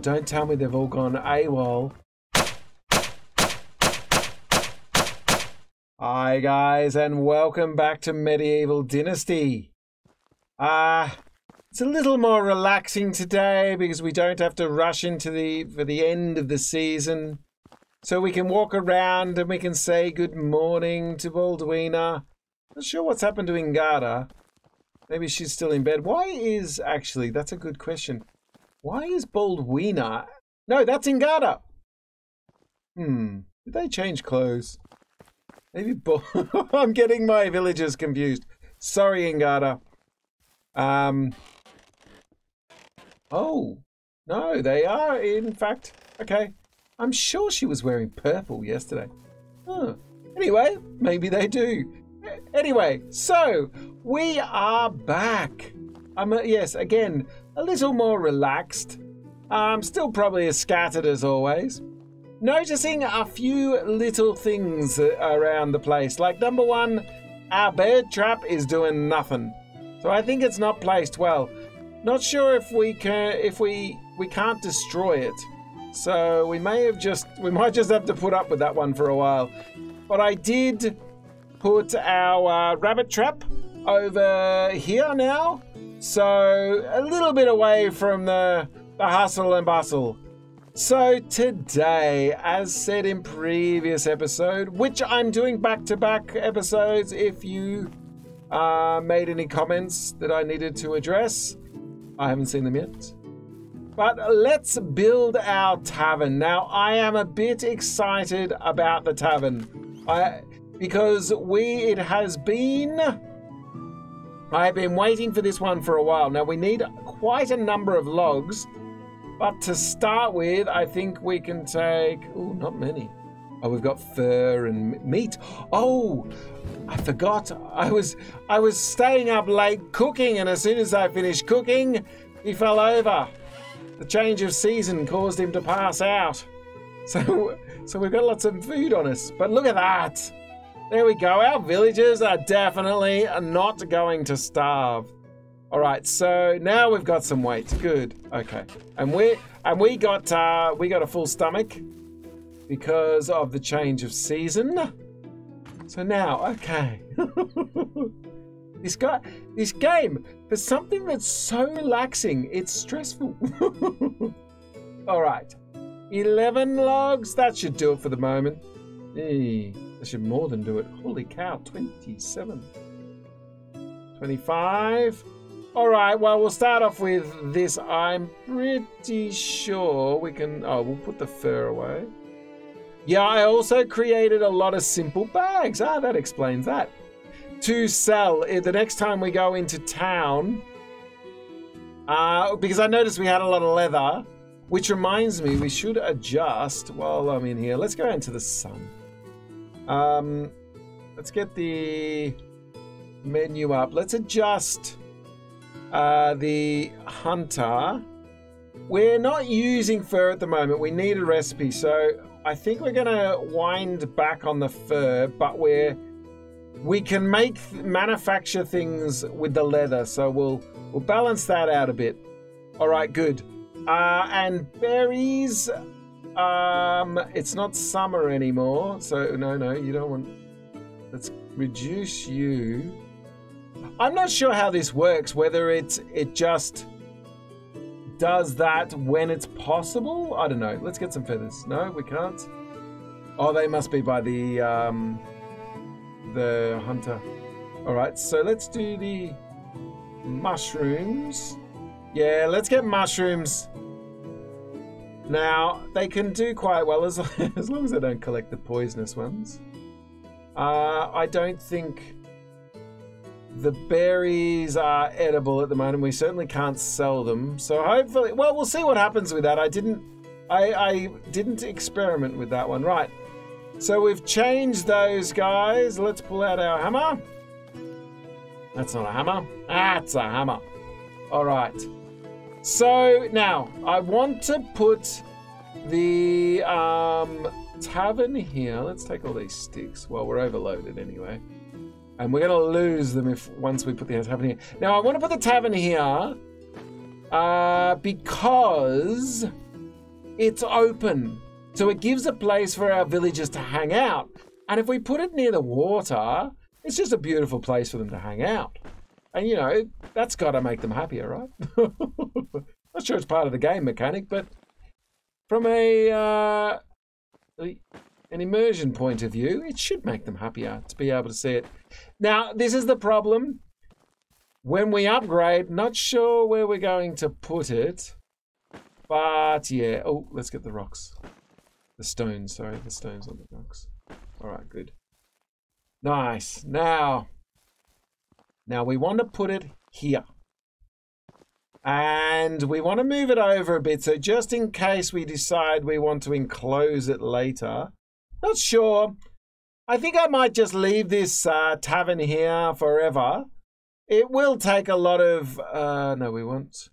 don't tell me they've all gone AWOL. Hi guys, and welcome back to Medieval Dynasty. Ah, uh, it's a little more relaxing today because we don't have to rush into the for the end of the season. So we can walk around and we can say good morning to Balduina. Not sure what's happened to Ingada. Maybe she's still in bed. Why is actually that's a good question. Why is Balduina? No, that's Ingada. Hmm. Did they change clothes? Maybe I'm getting my villagers confused. Sorry, Ingada. Um. Oh, no, they are in fact. Okay, I'm sure she was wearing purple yesterday. Huh. Anyway, maybe they do. Anyway, so we are back. I'm uh, yes, again, a little more relaxed. I'm still probably as scattered as always. Noticing a few little things around the place. Like number one, our bear trap is doing nothing. So I think it's not placed well. Not sure if we can if we we can't destroy it. So we may have just we might just have to put up with that one for a while. But I did put our uh, rabbit trap over here now. So a little bit away from the, the hustle and bustle. So today, as said in previous episode, which I'm doing back-to-back episodes if you uh, made any comments that I needed to address. I haven't seen them yet. But let's build our tavern. Now, I am a bit excited about the tavern. I, because we, it has been, I've been waiting for this one for a while. Now, we need quite a number of logs. But to start with, I think we can take, oh, not many. Oh, we've got fur and meat. Oh, I forgot. I was I was staying up late cooking, and as soon as I finished cooking, he fell over. The change of season caused him to pass out. So so we've got lots of food on us. But look at that. There we go. Our villagers are definitely not going to starve. All right, so now we've got some weight. Good. Okay, and we and we got uh, we got a full stomach because of the change of season. So now, okay. this guy, this game, for something that's so relaxing, it's stressful. All right. 11 logs, that should do it for the moment. Hey, that should more than do it. Holy cow, 27. 25. All right, well, we'll start off with this. I'm pretty sure we can... Oh, we'll put the fur away. Yeah, I also created a lot of simple bags. Ah, that explains that. To sell eh, the next time we go into town. Uh, because I noticed we had a lot of leather. Which reminds me, we should adjust while I'm in here. Let's go into the sun. Um, let's get the menu up. Let's adjust uh, the hunter. We're not using fur at the moment. We need a recipe. So I think we're gonna wind back on the fur, but we're we can make manufacture things with the leather, so we'll we'll balance that out a bit. All right, good. Uh, and berries, um, it's not summer anymore, so no, no, you don't want. Let's reduce you. I'm not sure how this works. Whether it's it just does that when it's possible? I don't know. Let's get some feathers. No, we can't. Oh, they must be by the um, the hunter. All right, so let's do the mushrooms. Yeah, let's get mushrooms. Now, they can do quite well as, as long as they don't collect the poisonous ones. Uh, I don't think the berries are edible at the moment. We certainly can't sell them. So hopefully, well, we'll see what happens with that. I didn't, I, I didn't experiment with that one. Right. So we've changed those guys. Let's pull out our hammer. That's not a hammer. That's a hammer. All right. So now I want to put the um, tavern here. Let's take all these sticks. Well, we're overloaded anyway. And we're going to lose them if once we put the tavern here. Now, I want to put the tavern here uh, because it's open. So it gives a place for our villagers to hang out. And if we put it near the water, it's just a beautiful place for them to hang out. And you know, that's got to make them happier, right? Not sure it's part of the game mechanic, but from a uh, an immersion point of view, it should make them happier to be able to see it. Now, this is the problem. When we upgrade, not sure where we're going to put it. But yeah, oh, let's get the rocks. The stones, sorry, the stones on the rocks. All right, good. Nice. Now, now we want to put it here. And we want to move it over a bit. So just in case we decide we want to enclose it later. Not sure. I think I might just leave this uh, tavern here forever. It will take a lot of... Uh, no, we want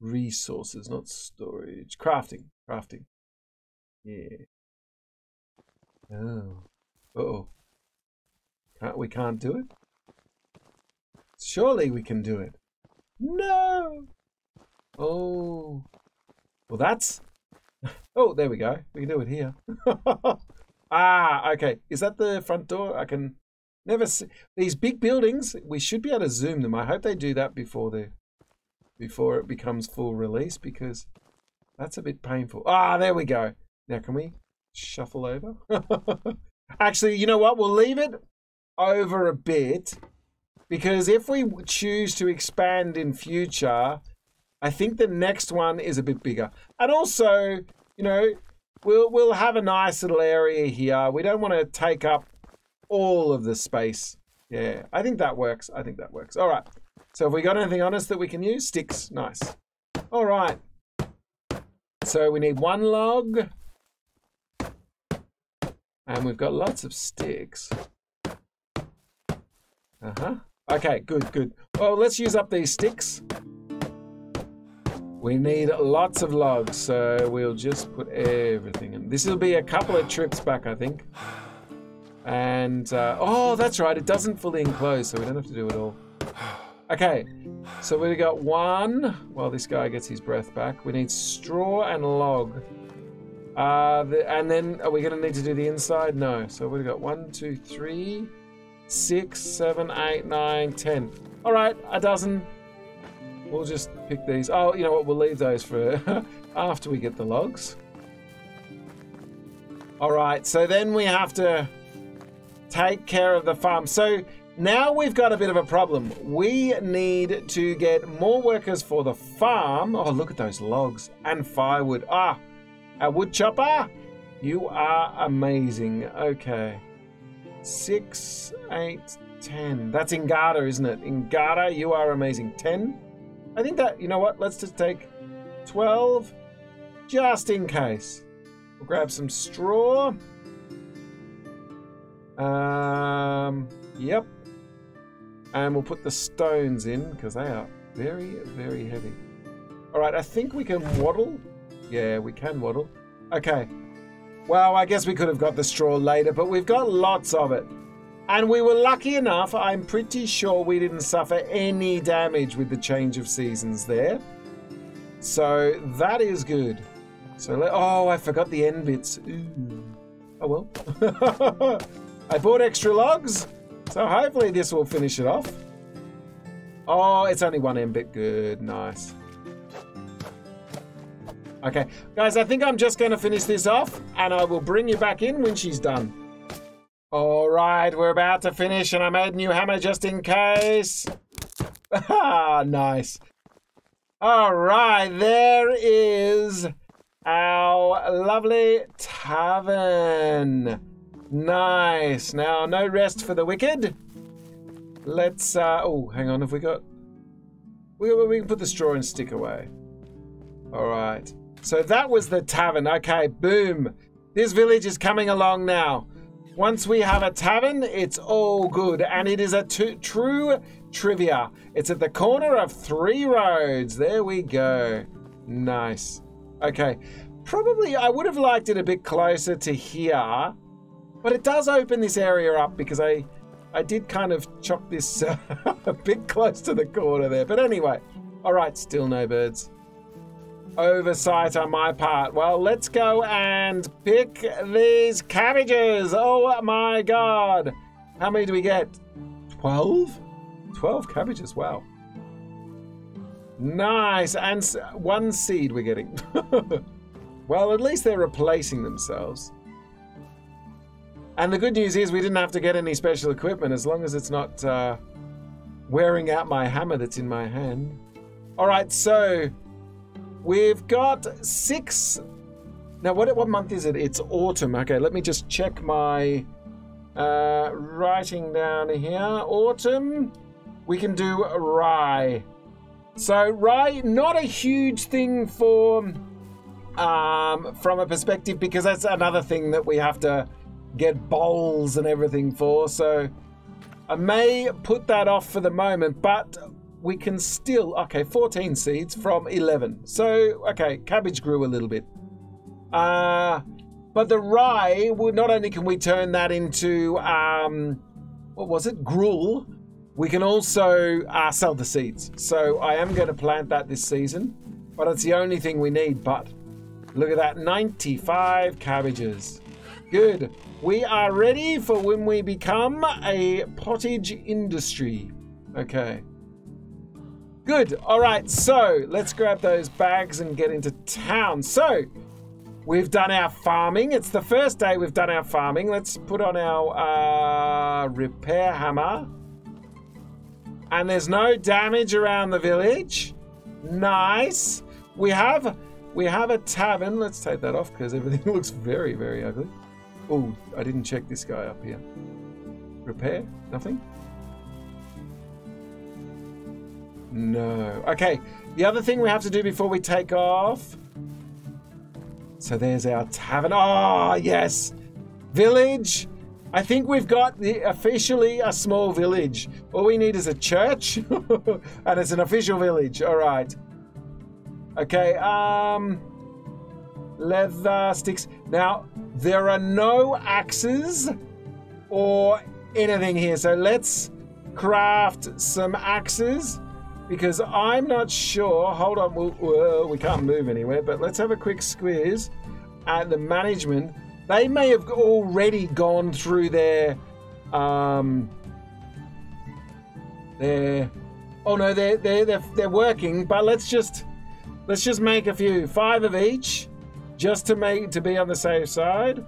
resources, not storage. Crafting. Crafting. Yeah. Oh. Uh oh. Can't, we can't do it? Surely we can do it. No! Oh. Well, that's... Oh, there we go. We can do it here. ah, okay. Is that the front door? I can never see... These big buildings, we should be able to zoom them. I hope they do that before the before it becomes full release because that's a bit painful. Ah, there we go. Now, can we shuffle over? Actually, you know what? We'll leave it over a bit because if we choose to expand in future, I think the next one is a bit bigger. And also, you know, we'll we'll have a nice little area here. We don't want to take up all of the space. Yeah, I think that works. I think that works. All right. So have we got anything on us that we can use? Sticks. Nice. All right. So we need one log. And we've got lots of sticks. Uh-huh. Okay, good, good. Well, let's use up these sticks. We need lots of logs, so we'll just put everything in. This will be a couple of trips back, I think. And, uh, oh, that's right, it doesn't fully enclose, so we don't have to do it all. Okay, so we've got one, while this guy gets his breath back. We need straw and log. Uh, the, and then, are we going to need to do the inside? No. So we've got one, two, three, six, seven, eight, nine, ten. All right, a dozen. We'll just pick these. Oh, you know what? We'll leave those for after we get the logs. All right, so then we have to take care of the farm. So now we've got a bit of a problem. We need to get more workers for the farm. Oh, look at those logs and firewood. Ah, a wood chopper. You are amazing. Okay. Six, eight, ten. That's Ingada, isn't it? Ingada, you are amazing. Ten? I think that, you know what? Let's just take 12 just in case. We'll grab some straw. Um, yep. And we'll put the stones in because they are very, very heavy. All right, I think we can waddle. Yeah, we can waddle. Okay. Well, I guess we could have got the straw later, but we've got lots of it. And we were lucky enough, I'm pretty sure we didn't suffer any damage with the change of seasons there. So that is good. So, let, oh, I forgot the end bits. Ooh. Oh well. I bought extra logs, so hopefully this will finish it off. Oh, it's only one end bit. Good, nice. Okay, guys, I think I'm just going to finish this off, and I will bring you back in when she's done. All right, we're about to finish, and I made a new hammer just in case. Ah, nice. All right, there is our lovely tavern. Nice. Now, no rest for the wicked. Let's, uh, oh, hang on, have we got... We, we can put the straw and stick away. All right. So that was the tavern. Okay, boom. This village is coming along now. Once we have a tavern, it's all good. And it is a true trivia. It's at the corner of three roads. There we go. Nice. Okay. Probably I would have liked it a bit closer to here. But it does open this area up because I I did kind of chop this uh, a bit close to the corner there. But anyway. All right, still no birds. Oversight on my part. Well, let's go and pick these cabbages. Oh my god. How many do we get? 12? 12 cabbages, wow. Nice, and one seed we're getting. well, at least they're replacing themselves. And the good news is we didn't have to get any special equipment as long as it's not uh, wearing out my hammer that's in my hand. All right, so we've got six. Now, what what month is it? It's autumn. Okay, let me just check my uh, writing down here. Autumn. We can do rye. So rye, not a huge thing for um, from a perspective because that's another thing that we have to get bowls and everything for. So I may put that off for the moment, but we can still, okay, 14 seeds from 11. So, okay, cabbage grew a little bit. Uh, but the rye, well, not only can we turn that into, um, what was it, gruel, we can also uh, sell the seeds. So I am going to plant that this season, but it's the only thing we need. But look at that, 95 cabbages. Good. We are ready for when we become a pottage industry. Okay. Good. All right. So let's grab those bags and get into town. So we've done our farming. It's the first day we've done our farming. Let's put on our uh, repair hammer. And there's no damage around the village. Nice. We have we have a tavern. Let's take that off because everything looks very, very ugly. Oh, I didn't check this guy up here. Repair? Nothing? No. Okay, the other thing we have to do before we take off. So there's our tavern. Oh, yes. Village. I think we've got the officially a small village. All we need is a church, and it's an official village. All right. Okay. Um, leather sticks. Now, there are no axes or anything here. So let's craft some axes because I'm not sure. Hold on, we'll, we can't move anywhere, but let's have a quick squeeze at the management. They may have already gone through their, um, their. Oh no, they're they're they're, they're working. But let's just let's just make a few, five of each just to make to be on the safe side.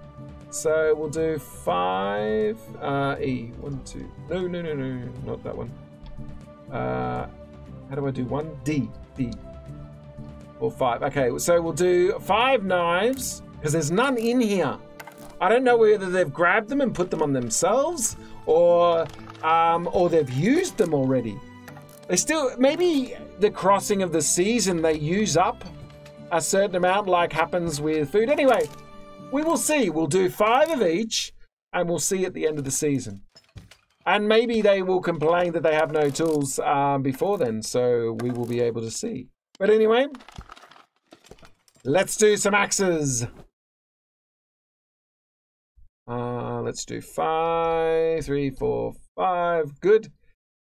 So we'll do five uh, E. One, two. No, no, no, no, not that one. Uh, how do I do one? D, D. Or five. Okay, so we'll do five knives because there's none in here. I don't know whether they've grabbed them and put them on themselves or um, or they've used them already. They still maybe the crossing of the season they use up a certain amount, like happens with food. Anyway, we will see. We'll do five of each, and we'll see at the end of the season. And maybe they will complain that they have no tools um, before then, so we will be able to see. But anyway, let's do some axes. Uh, let's do five, three, four, five. Good.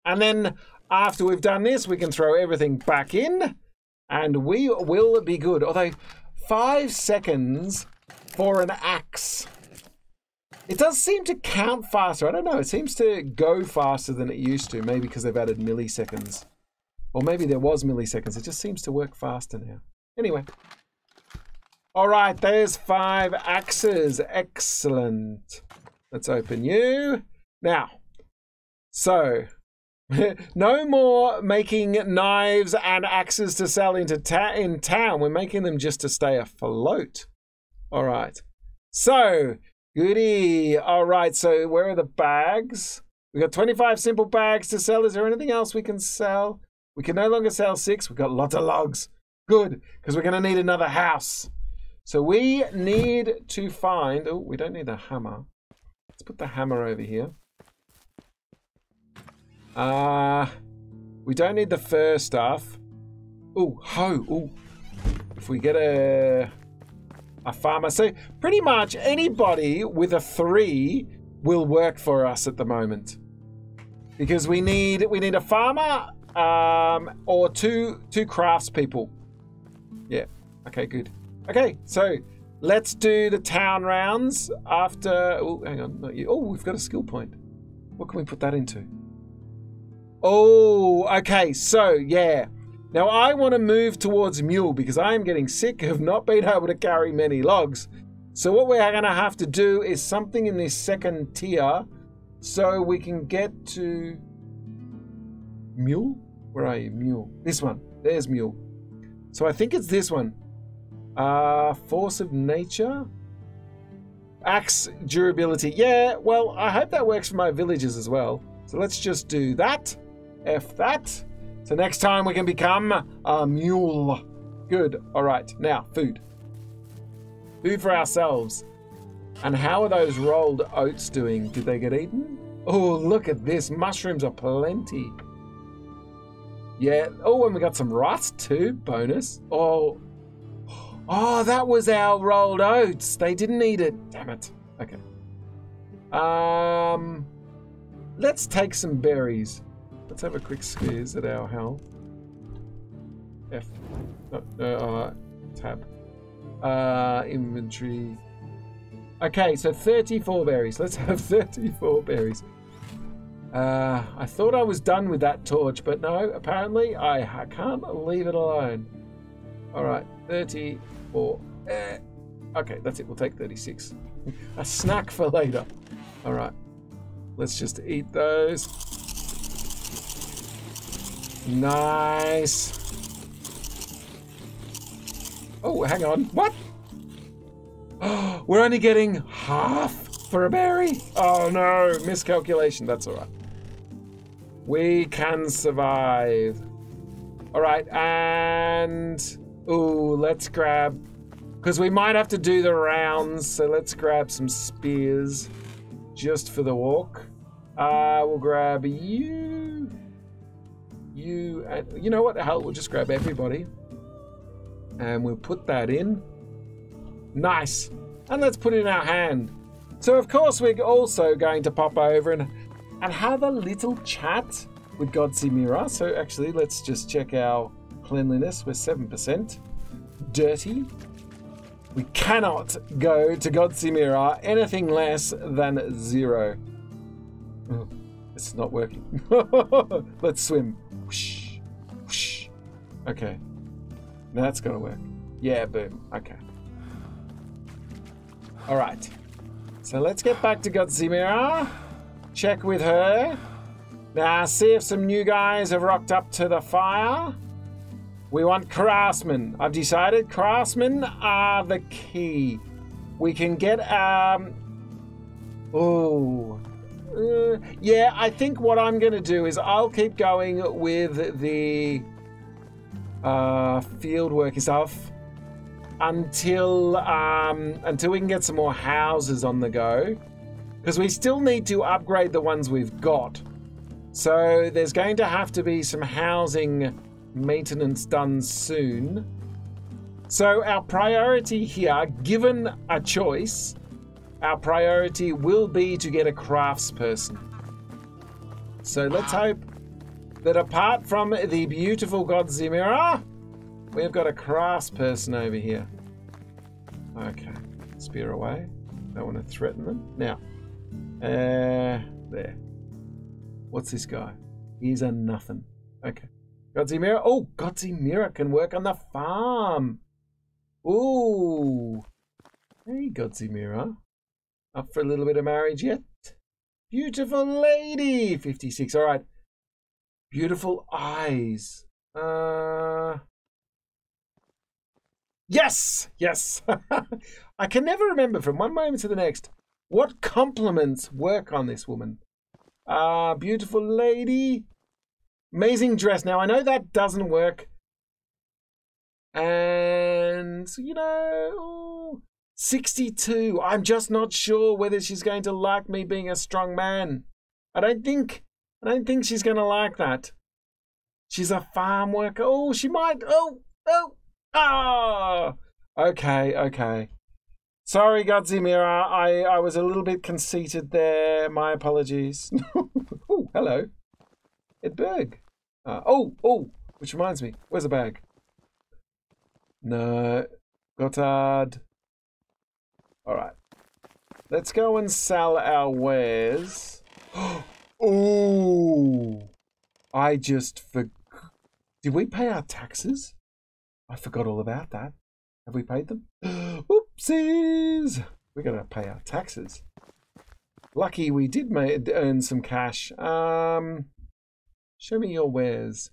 And then after we've done this, we can throw everything back in and we will be good. Although, five seconds for an axe. It does seem to count faster. I don't know. It seems to go faster than it used to. Maybe because they've added milliseconds. Or maybe there was milliseconds. It just seems to work faster now. Anyway. All right, there's five axes. Excellent. Let's open you. Now, so no more making knives and axes to sell into ta- in town. We're making them just to stay afloat. All right. So, goody. All right. So, where are the bags? We got 25 simple bags to sell. Is there anything else we can sell? We can no longer sell six. We've got lots of logs. Good, because we're going to need another house. So we need to find. Oh, we don't need the hammer. Let's put the hammer over here. Uh, we don't need the fur stuff. Oh, hoe. Oh, if we get a a farmer. So pretty much anybody with a three will work for us at the moment because we need we need a farmer um, or two two craftspeople. Yeah. Okay, good. Okay, so let's do the town rounds after. Oh, hang on. Not you. Oh, we've got a skill point. What can we put that into? Oh, okay. So, yeah. Now, I want to move towards mule because I am getting sick of not being able to carry many logs. So, what we're going to have to do is something in this second tier so we can get to mule. Where are you? Mule. This one. There's mule. So, I think it's this one. Uh, force of nature. Axe durability. Yeah, well, I hope that works for my villagers as well. So let's just do that. F that. So next time we can become a mule. Good. All right. Now, food. Food for ourselves. And how are those rolled oats doing? Did they get eaten? Oh, look at this. Mushrooms are plenty. Yeah. Oh, and we got some rice too. Bonus. Oh. Oh, that was our rolled oats. They didn't eat it. Damn it. Okay. Um, let's take some berries. Let's have a quick squeeze at our health. F. No, no, uh, tab. Uh, inventory. Okay, so 34 berries. Let's have 34 berries. Uh, I thought I was done with that torch, but no, apparently I, I can't leave it alone. Alright, 34. Eh. Okay, that's it. We'll take 36. A snack for later. Alright. Let's just eat those. Nice. Oh, hang on. What? We're only getting half for a berry? Oh no, miscalculation. That's all right. We can survive. All right, and ooh, let's grab because we might have to do the rounds. So let's grab some spears just for the walk. Uh, we'll grab you you and you know what? The hell we'll just grab everybody. And we'll put that in. Nice. And let's put it in our hand. So of course we're also going to pop over and and have a little chat with Godzimira so actually let's just check our cleanliness. We're 7% dirty. We cannot go to Godzimira anything less than zero. Oh, it's not working let's swim Whoosh, whoosh. Okay. Now that's gonna work. Yeah, boom. Okay. Alright. So let's get back to Godzimira. Check with her. Now see if some new guys have rocked up to the fire. We want craftsmen. I've decided craftsmen are the key. We can get um Oh, uh, yeah, I think what I'm going to do is I'll keep going with the uh, field work stuff until um, until we can get some more houses on the go, because we still need to upgrade the ones we've got. So there's going to have to be some housing maintenance done soon. So our priority here, given a choice, our priority will be to get a craftsperson. So let's hope that apart from the beautiful Godzimira, we've got a craftsperson over here. Okay, spear away. Don't want to threaten them. Now, uh, there. What's this guy? He's a nothing. Okay. Godzimira. Oh, Godzimira can work on the farm. Ooh. Hey, Godzimira. Up for a little bit of marriage yet? Beautiful lady! 56. All right. Beautiful eyes. Uh. Yes! Yes! I can never remember from one moment to the next what compliments work on this woman. Ah, uh, beautiful lady. Amazing dress. Now, I know that doesn't work. And, you know, 62. I'm just not sure whether she's going to like me being a strong man. I don't think I don't think she's going to like that. She's a farm worker. Oh, she might. Oh, oh, ah. Oh. Okay, okay. Sorry, Godzimira. I, I was a little bit conceited there. My apologies. oh, hello. Edberg. Uh, oh, oh, which reminds me. Where's the bag? No, Gotthard. All right. Let's go and sell our wares. oh, I just for. Did we pay our taxes? I forgot all about that. Have we paid them? Oopsies! We're gonna pay our taxes. Lucky we did earn some cash. Um, show me your wares.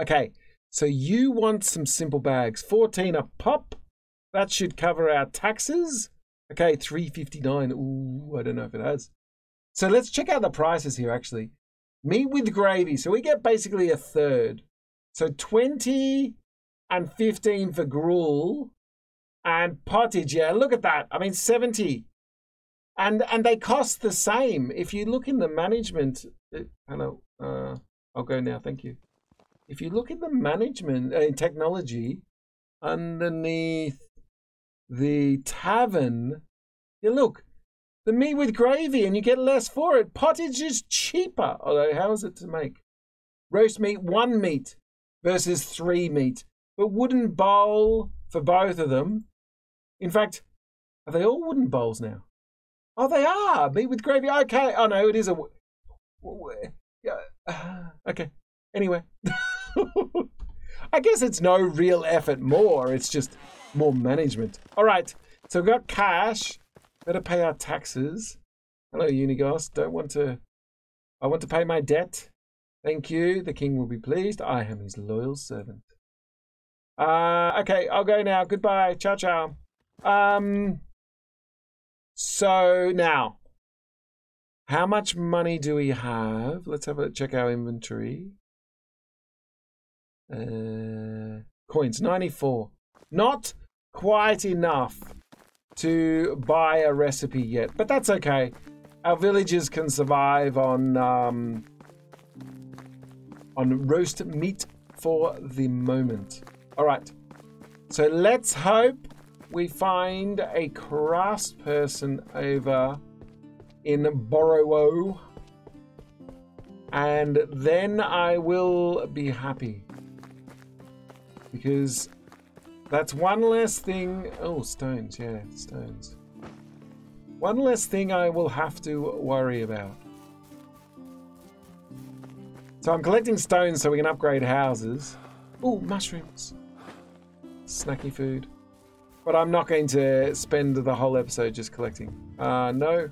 Okay, so you want some simple bags. 14 a pop. That should cover our taxes. Okay, 359. Ooh, I don't know if it has. So let's check out the prices here actually. Meat with gravy. So we get basically a third. So 20 and 15 for gruel and pottage. Yeah, look at that. I mean 70. And and they cost the same. If you look in the management, uh, hello, uh, I'll go now. Thank you if you look at the management uh, technology underneath the tavern, you look, the meat with gravy and you get less for it. Pottage is cheaper. Although, how is it to make? Roast meat, one meat versus three meat. But wooden bowl for both of them. In fact, are they all wooden bowls now? Oh, they are. Meat with gravy. Okay. Oh, no, it is a. Yeah. Okay. Anyway. I guess it's no real effort more. It's just more management. All right. So we've got cash. Better pay our taxes. Hello, Unigos. Don't want to. I want to pay my debt. Thank you. The king will be pleased. I am his loyal servant. Uh, okay, I'll go now. Goodbye. Ciao, ciao. Um, so now, how much money do we have? Let's have a check our inventory. Uh, coins, 94. Not quite enough to buy a recipe yet, but that's okay. Our villagers can survive on um, on roast meat for the moment. All right. So let's hope we find a crafts person over in Borowo. And then I will be happy because that's one less thing. Oh, stones, yeah, stones. One less thing I will have to worry about. So I'm collecting stones so we can upgrade houses. Oh, mushrooms. Snacky food. But I'm not going to spend the whole episode just collecting. Uh, no.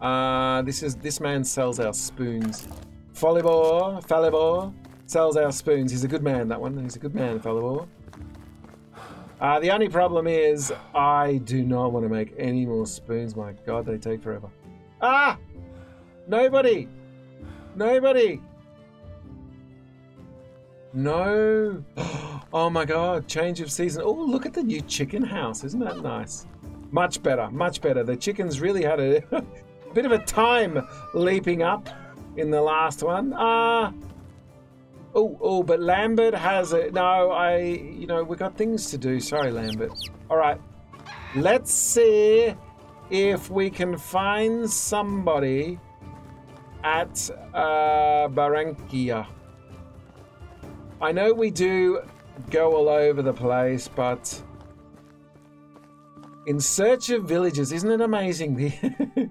Uh, this is this man sells our spoons. Folibor, Falibor, Sells our spoons. He's a good man, that one. He's a good man, fellow. Uh, the only problem is I do not want to make any more spoons. My god, they take forever. Ah! Nobody! Nobody! No! Oh my god, change of season. Oh, look at the new chicken house. Isn't that nice? Much better, much better. The chickens really had a, bit of a time leaping up in the last one. Ah! Uh, Oh, oh, but Lambert has it. No, I, you know, we got things to do. Sorry, Lambert. All right. Let's see if we can find somebody at uh, Baranica. I know we do go all over the place, but in search of villages, isn't it amazing the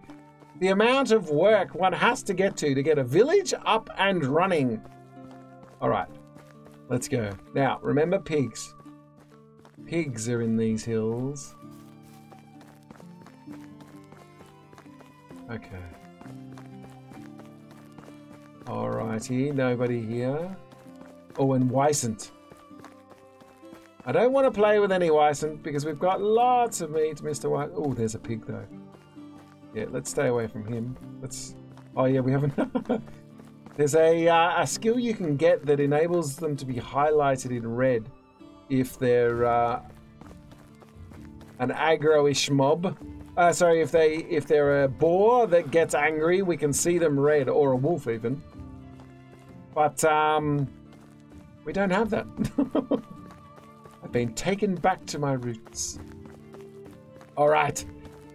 the amount of work one has to get to to get a village up and running? All right, let's go. Now, remember pigs. Pigs are in these hills. Okay. Alrighty, nobody here. Oh, and Wisent. I don't want to play with any Wisent because we've got lots of meat, Mr. White. Oh, there's a pig though. Yeah, let's stay away from him. Let's. Oh yeah, we haven't. There's a, uh, a skill you can get that enables them to be highlighted in red if they're uh, an aggro-ish mob. Uh, sorry, if they if they're a boar that gets angry, we can see them red, or a wolf even. But um, we don't have that. I've been taken back to my roots. All right,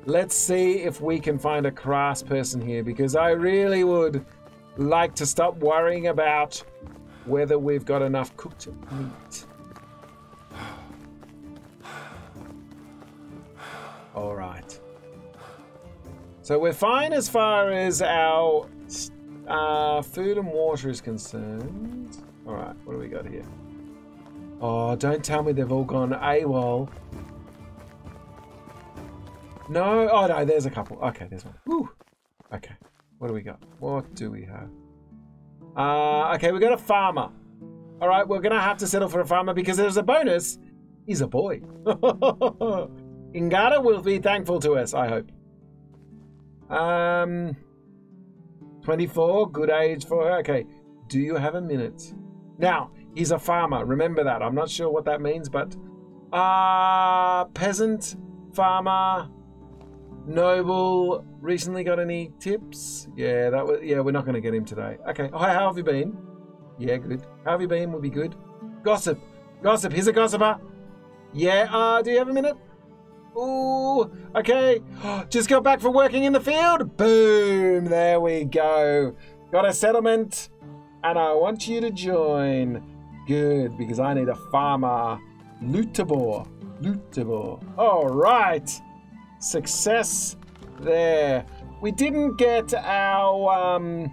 let's see if we can find a crass person here because I really would like to stop worrying about whether we've got enough cooked meat. All right. So we're fine as far as our uh, food and water is concerned. All right, what do we got here? Oh, don't tell me they've all gone AWOL. No, oh no, there's a couple. Okay, there's one. Ooh, Okay what do we got? What do we have? Uh, okay, we got a farmer. All right, we're gonna have to settle for a farmer because there's a bonus. He's a boy. Ingada will be thankful to us, I hope. Um, 24, good age for her. Okay, do you have a minute? Now, he's a farmer. Remember that. I'm not sure what that means, but uh peasant, farmer, noble. Recently got any tips? Yeah, that was. Yeah, we're not going to get him today. Okay. Hi, how have you been? Yeah, good. How have you been? Will be good. Gossip, gossip. Here's a gossiper. Yeah. Uh, do you have a minute? Ooh, okay. Just got back from working in the field. Boom, there we go. Got a settlement, and I want you to join. Good, because I need a farmer. Lutobor. Lutobor. All right. Success there. We didn't get our, um...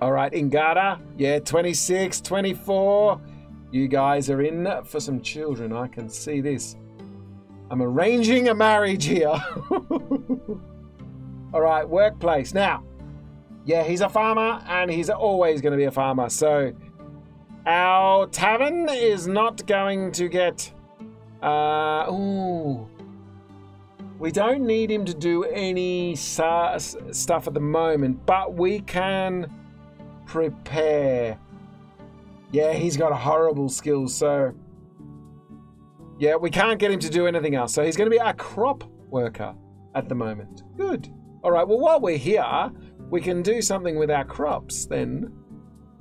All right, Ingada. Yeah, 26, 24. You guys are in for some children. I can see this. I'm arranging a marriage here. All right, workplace. Now, yeah, he's a farmer and he's always going to be a farmer. So our tavern is not going to get. Uh, ooh. We don't need him to do any stuff at the moment, but we can prepare. Yeah, he's got horrible skills, so yeah, we can't get him to do anything else. So he's going to be our crop worker at the moment. Good. All right, well, while we're here, we can do something with our crops then.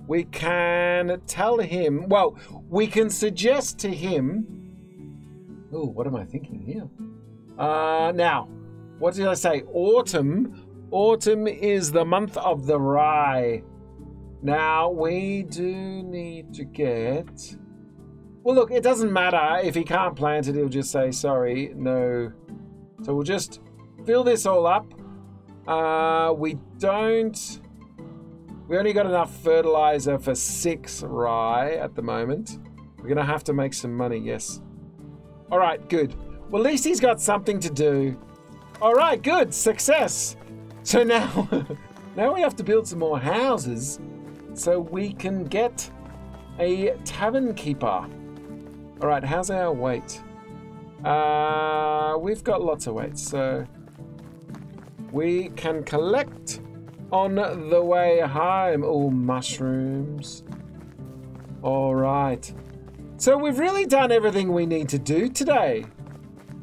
We can tell him, well, we can suggest to him. Oh, what am I thinking here? Uh, now, what did I say? Autumn. Autumn is the month of the rye. Now, we do need to get well, look, it doesn't matter. If he can't plant it, he'll just say, sorry, no. So we'll just fill this all up. Uh, we don't... We only got enough fertilizer for six rye at the moment. We're going to have to make some money, yes. All right, good. Well, at least he's got something to do. All right, good. Success. So now, now we have to build some more houses so we can get a tavern keeper. All right, how's our weight? Uh, we've got lots of weight, so we can collect on the way home. Oh, mushrooms. All right. So we've really done everything we need to do today.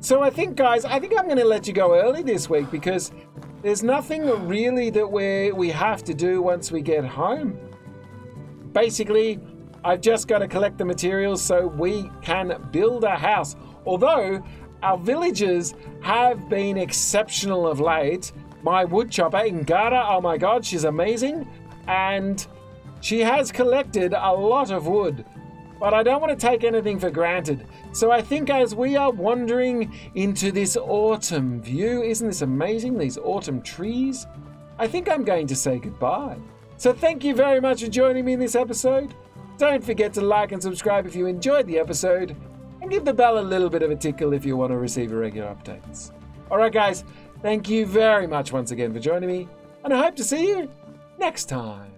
So I think, guys, I think I'm going to let you go early this week because there's nothing really that we we have to do once we get home. Basically, I've just got to collect the materials so we can build a house. Although our villagers have been exceptional of late. My woodchopper, Ingara, oh my god, she's amazing. And she has collected a lot of wood. But I don't want to take anything for granted. So I think as we are wandering into this autumn view, isn't this amazing? These autumn trees? I think I'm going to say goodbye. So thank you very much for joining me in this episode. Don't forget to like and subscribe if you enjoyed the episode, and give the bell a little bit of a tickle if you want to receive regular updates. Alright, guys, thank you very much once again for joining me, and I hope to see you next time.